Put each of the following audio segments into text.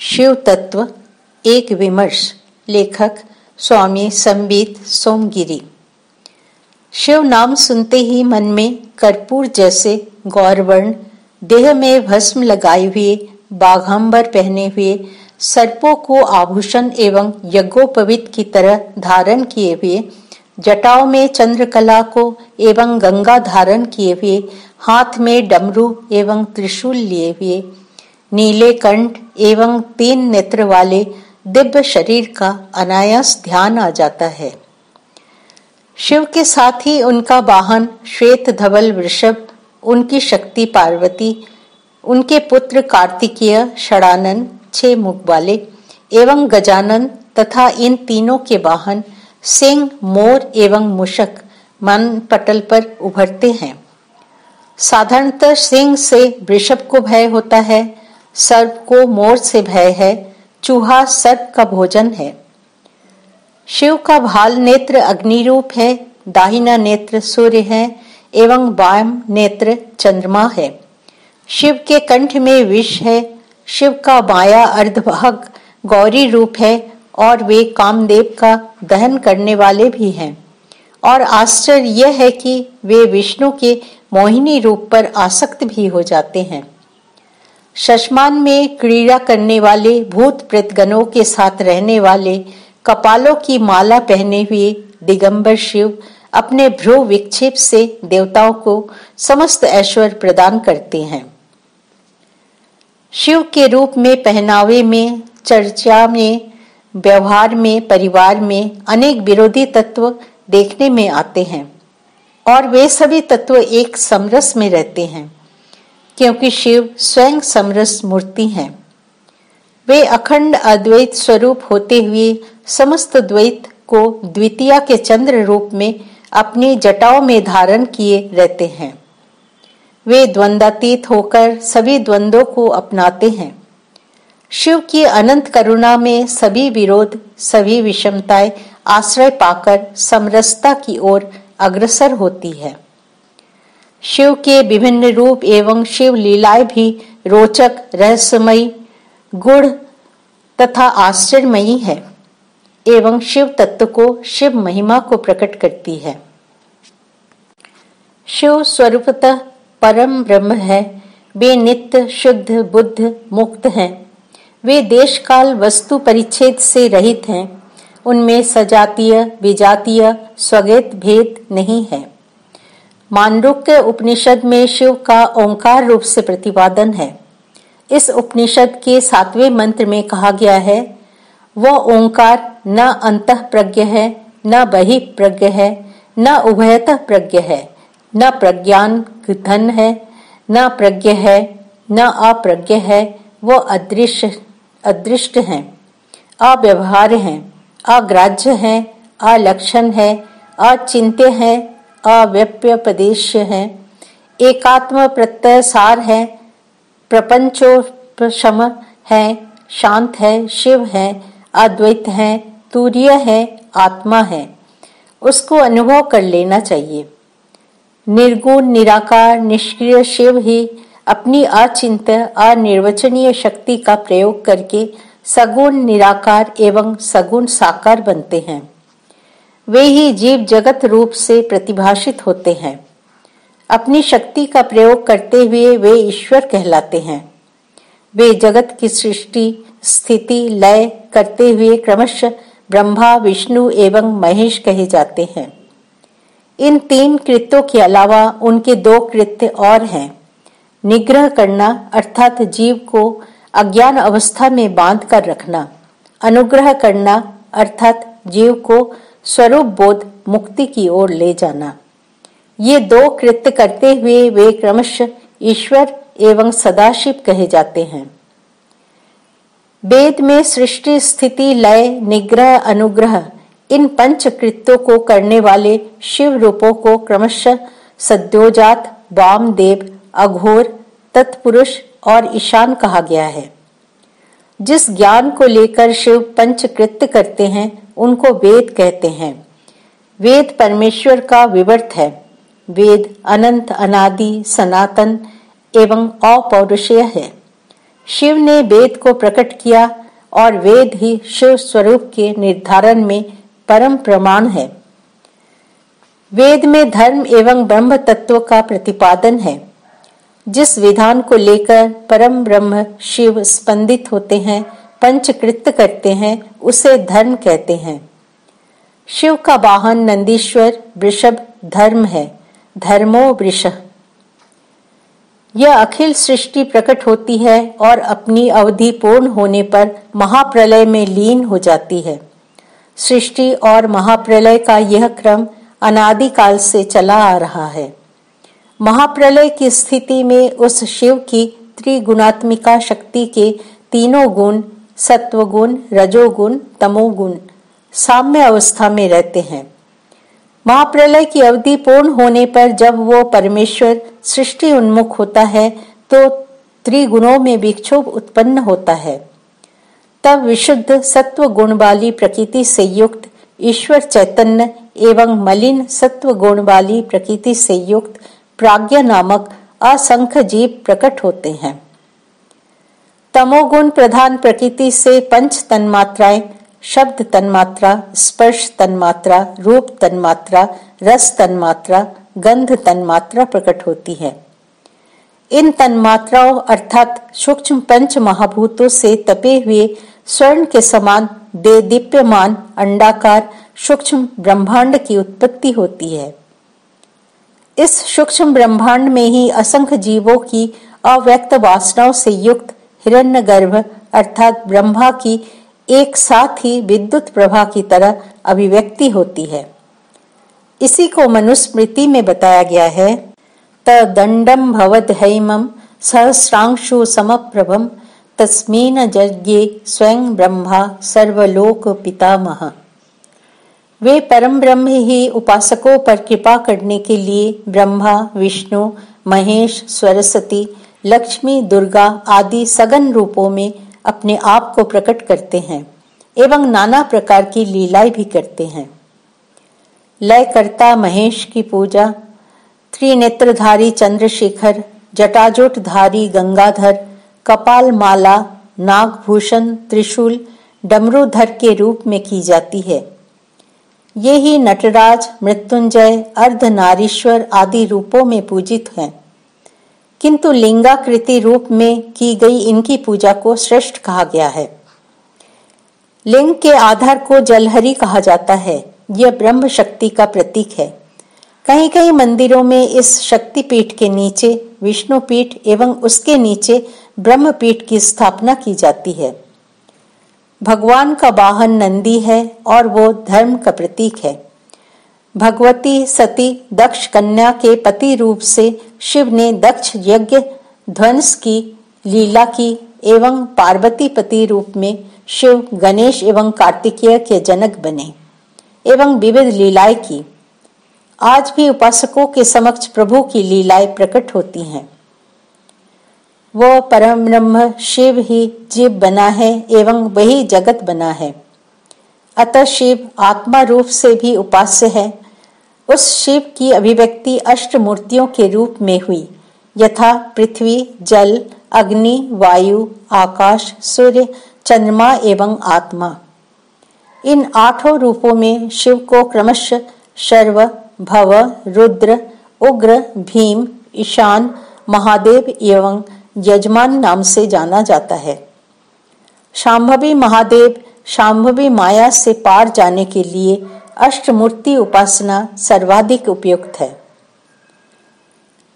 शिव तत्व एक विमर्श, लेखक, स्वामी संबित सोमगिरी। शिव नाम सुनते ही मन में कर्पूर जैसे गौरवर्ण, देह में भस्म लगाए हुए, बाघांबर पहने हुए, सर्पों को आभूषण एवं यज्ञोपवित की तरह धारण किए हुए, जटाओं में चंद्रकला को एवं गंगा धारण किए हुए, हाथ में डमरू एवं त्रिशूल लिए हुए नीले कंठ एवं तीन नेत्र वाले दिव्य शरीर का अनायास ध्यान आ जाता है। शिव के साथ ही उनका वाहन श्वेत धवल वृषभ, उनकी शक्ति पार्वती, उनके पुत्र कार्तिकीय, षडानन, छह मुख वाले एवं गजानन तथा इन तीनों के वाहन सिंह, मोर एवं मुशक मन पटल पर उभरते हैं। साधारणतः सिंह से वृषभ को भय होता है सर्प को मोर से भय है, चूहा सर्प का भोजन है। शिव का भाल नेत्र अग्नि रूप है, दाहिना नेत्र सूर्य है, एवं वाम नेत्र चंद्रमा है। शिव के कंठ में विष है, शिव का माया अर्धभाग गौरी रूप है, और वे कामदेव का दहन करने वाले भी हैं। और आश्चर्य यह है कि वे विष्णु के मोहिनी रूप पर आसक्त भी हो जाते हैं। शशमान में क्रीड़ा करने वाले भूत प्रेतगणों के साथ रहने वाले कपालों की माला पहने हुए दिगंबर शिव अपने भ्रू विक्षेप से देवताओं को समस्त ऐश्वर्य प्रदान करते हैं। शिव के रूप में पहनावे में, चर्चा में, व्यवहार में, परिवार में अनेक विरोधी तत्व देखने में आते हैं और वे सभी तत्व एक समरस में रहते हैं। क्योंकि शिव स्वयं समरस मूर्ति हैं। वे अखंड अद्वैत स्वरूप होते हुए समस्त द्वैत को द्वितीय के चंद्र रूप में अपनी जटाओं में धारण किए रहते हैं। वे द्वंद्वातीत होकर सभी द्वंद्वों को अपनाते हैं। शिव की अनंत करुणा में सभी विरोध, सभी विषमताएँ आश्रय पाकर समरसता की ओर अग्रसर होती है। शिव के विभिन्न रूप एवं शिव लीलाएँ भी रोचक, रहस्यमयी, गुण तथा आश्चर्यमयी है एवं शिव तत्व को, शिव महिमा को प्रकट करती है। शिव स्वरूपतः परम ब्रह्म है। वे नित्य, शुद्ध, बुद्ध, मुक्त हैं। वे देश काल वस्तु परिच्छेद से रहित हैं। उनमें सजातीय, विजातीय, स्वगत भेद नहीं है। मांडुक्य उपनिषद में शिव का ओंकार रूप से प्रतिपादन है। इस उपनिषद के सातवें मंत्र में कहा गया है, वह ओंकार न अंत प्रज्ञ है, न बहि प्रज्ञ है, न उभयतः प्रज्ञ है, न प्रज्ञान धन है, न प्रज्ञ है, न अप्रज्ञ है, वह अदृश्य, अदृष्ट है। अव्यवहार है अग्राह्य है, अलक्षण है, अचिंत्य है अव्यप्यपदेश है। एकात्म प्रत्यय सार है। प्रपंचोपम है। शांत है। शिव है। अद्वैत है। तूर्य है। आत्मा है। उसको अनुभव कर लेना चाहिए। निर्गुण, निराकार, निष्क्रिय शिव ही अपनी अचिंत अनिर्वचनीय शक्ति का प्रयोग करके सगुण, निराकार एवं सगुण साकार बनते हैं। वे ही जीव जगत रूप से प्रतिभाषित होते हैं। अपनी शक्ति का प्रयोग करते हुए वे ईश्वर कहलाते हैं। वे जगत की सृष्टि, स्थिति, लय करते हुए क्रमशः ब्रह्मा, विष्णु एवं महेश कहे जाते हैं। इन तीन कृत्यों के अलावा उनके दो कृत्य और हैं। निग्रह करना, अर्थात जीव को अज्ञान अवस्था में बाँध कर रखना। अनुग्रह करना, अर्थात जीव को स्वरूप बोध मुक्ति की ओर ले जाना। ये दो कृत्य करते हुए वे क्रमशः ईश्वर एवं सदाशिव कहे जाते हैं। वेद में सृष्टि, स्थिति, लय, निग्रह, अनुग्रह, इन पंच कृत्यों को करने वाले शिव रूपों को क्रमशः सद्योजात, वामदेव, अघोर, तत्पुरुष और ईशान कहा गया है। जिस ज्ञान को लेकर शिव पंचकृत्य करते हैं, उनको वेद कहते हैं। वेद परमेश्वर का विवर्त है। वेद अनंत, अनादि, सनातन एवं अपौरुषेय है। शिव ने वेद को प्रकट किया और वेद ही शिव स्वरूप के निर्धारण में परम प्रमाण है। वेद में धर्म एवं ब्रह्म तत्व का प्रतिपादन है। जिस विधान को लेकर परम ब्रह्म शिव स्पंदित होते हैं, पंचकृत करते हैं, उसे धर्म कहते हैं। शिव का वाहन नंदीश्वर, वृषभ, धर्म है। धर्मो वृष। यह अखिल सृष्टि प्रकट होती है और अपनी अवधि पूर्ण होने पर महाप्रलय में लीन हो जाती है। सृष्टि और महाप्रलय का यह क्रम अनादिकाल से चला आ रहा है। महाप्रलय की स्थिति में उस शिव की त्रिगुणात्मिका शक्ति के तीनों गुण, सत्वगुण, रजोगुण, तमोगुण साम्य अवस्था में रहते हैं। महाप्रलय की अवधि पूर्ण होने पर जब वो परमेश्वर सृष्टि उन्मुख होता है तो त्रिगुणों में विक्षोभ उत्पन्न होता है। तब विशुद्ध सत्व गुण वाली प्रकृति से युक्त ईश्वर चैतन्य एवं मलिन सत्व गुण वाली प्रकृति से युक्त प्राज्ञ नामक असंख्य जीव प्रकट होते हैं। तमोगुण प्रधान प्रकृति से पंच तन्मात्राएँ, शब्द तन्मात्रा, स्पर्श तन्मात्रा, रूप तन्मात्रा, रस तन्मात्रा, गंध तन्मात्रा प्रकट होती है। इन तन्मात्राओं अर्थात सूक्ष्म पंच महाभूतों से तपे हुए स्वर्ण के समान दे दीप्यमान अंडाकार सूक्ष्म ब्रह्मांड की उत्पत्ति होती है। इस सूक्ष्म ब्रह्मांड में ही असंख्य जीवों की अव्यक्त वासनाओं से युक्त हिरण्यगर्भ अर्थात ब्रह्मा की एक साथ ही विद्युत प्रभा की तरह अभिव्यक्ति होती है। इसी को मनुस्मृति में बताया गया है। तदंडम भवद हैमम सहस्रांशु समप्रभम तस्मीन यज्ञे स्वयं ब्रह्मा सर्वलोक पितामह वे परम ब्रह्म ही उपासकों पर कृपा करने के लिए ब्रह्मा, विष्णु, महेश, सरस्वती, लक्ष्मी, दुर्गा आदि सगन रूपों में अपने आप को प्रकट करते हैं एवं नाना प्रकार की लीलाएँ भी करते हैं। लयकर्ता महेश की पूजा, त्रिनेत्रधारी चंद्रशेखर, जटाजोटधारी गंगाधर कपाल माला नागभूषण, त्रिशूल, डमरूधर के रूप में की जाती है। ये ही नटराज, मृत्युंजय, अर्धनारीश्वर आदि रूपों में पूजित हैं। किंतु लिंगाकृति रूप में की गई इनकी पूजा को श्रेष्ठ कहा गया है। लिंग के आधार को जलहरी कहा जाता है। यह ब्रह्म शक्ति का प्रतीक है। कहीं कहीं मंदिरों में इस शक्ति पीठ के नीचे विष्णु पीठ एवं उसके नीचे ब्रह्म पीठ की स्थापना की जाती है। भगवान का वाहन नंदी है और वो धर्म का प्रतीक है। भगवती सती दक्ष कन्या के पति रूप से शिव ने दक्ष यज्ञ, ध्वंस की, लीला की एवं पार्वती पति रूप में शिव, गणेश एवं कार्तिकेय के जनक बने एवं विविध लीलाएँ की। आज भी उपासकों के समक्ष प्रभु की लीलाएँ प्रकट होती हैं। वो परम ब्रह्म शिव ही जीव बना है एवं वही जगत बना है। अतः शिव आत्मा रूप से भी उपास्य है। उस शिव की अभिव्यक्ति अष्ट मूर्तियों के रूप में हुई। यथा पृथ्वी, जल, अग्नि, वायु, आकाश, सूर्य, चंद्रमा एवं आत्मा। इन आठों रूपों में शिव को क्रमशः शर्व, भव, रुद्र, उग्र, भीम, ईशान, महादेव एवं यजमान नाम से जाना जाता है। शांभवी महादेव शांभवी माया से पार जाने के लिए अष्टमूर्ति उपासना सर्वाधिक उपयुक्त है।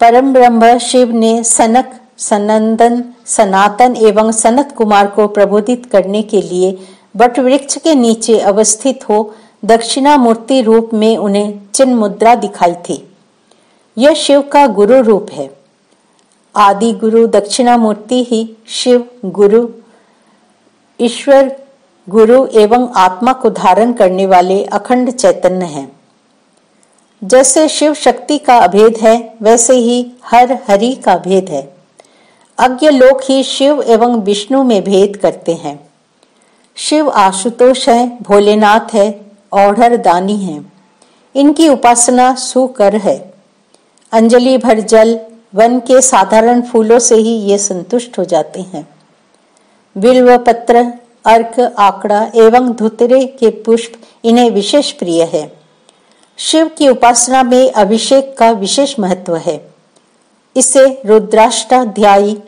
परम ब्रह्म शिव ने सनक, सनंदन, सनातन एवं सनत कुमार को प्रबोधित करने के लिए वट वृक्ष के नीचे अवस्थित हो दक्षिणा मूर्ति रूप में उन्हें चिन्ह मुद्रा दिखाई थी। यह शिव का गुरु रूप है। आदि गुरु दक्षिणा मूर्ति ही शिव, गुरु, ईश्वर, गुरु एवं आत्मा को धारण करने वाले अखंड चैतन्य हैं। जैसे शिव शक्ति का अभेद है, वैसे ही हर हरि का भेद है। अज्ञ लोग ही शिव एवं विष्णु में भेद करते हैं। शिव आशुतोष है, भोलेनाथ है, औढ़र दानी है। इनकी उपासना सुकर है। अंजलि भर जल वन के साधारण फूलों से ही ये संतुष्ट हो जाते हैं। बिल्व, पत्र, अर्क, आकड़ा एवं धुतरे के पुष्प इन्हें विशेष प्रिय है। शिव की उपासना में अभिषेक का विशेष महत्व है। इसे रुद्राष्टाध्यायी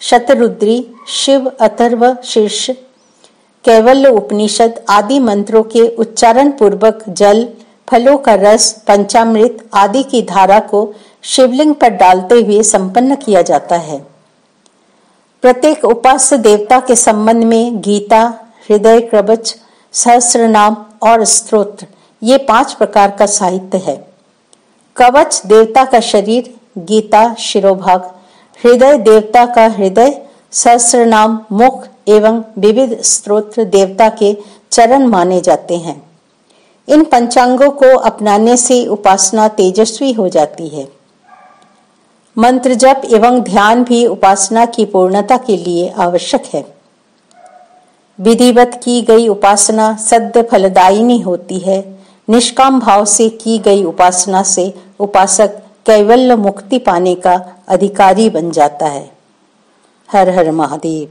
शतरुद्री, शिव, अथर्व, शीर्ष, कैवल्य उपनिषद आदि मंत्रों के उच्चारण पूर्वक जल, फलों का रस, पंचामृत आदि की धारा को शिवलिंग पर डालते हुए संपन्न किया जाता है। प्रत्येक उपास्य देवता के संबंध में गीता, हृदय कवच सहस्र नाम और स्त्रोत्र ये पाँच प्रकार का साहित्य है। कवच देवता का शरीर, गीता, शिरोभाग, हृदय देवता का हृदय सहस्र नाम मुख एवं विविध स्त्रोत्र देवता के चरण माने जाते हैं। इन पंचांगों को अपनाने से उपासना तेजस्वी हो जाती है। मंत्र जप एवं ध्यान भी उपासना की पूर्णता के लिए आवश्यक है। विधिवत की गई उपासना सद्य फलदायिनी होती है। निष्काम भाव से की गई उपासना से उपासक कैवल्य मुक्ति पाने का अधिकारी बन जाता है। हर हर महादेव।